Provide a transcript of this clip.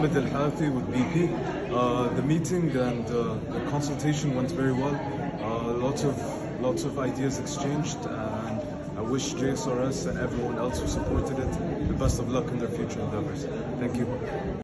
Mohammed Al Harthi with BP. Uh, the meeting and uh, the consultation went very well. Uh, lots of lots of ideas exchanged, and I wish JSRS and everyone else who supported it the best of luck in their future endeavors. Thank you.